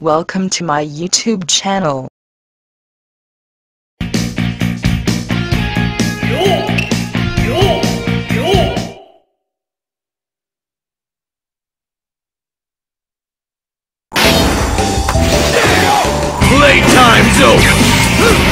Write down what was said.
Welcome to my YouTube channel. Playtime's over!